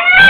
Yes!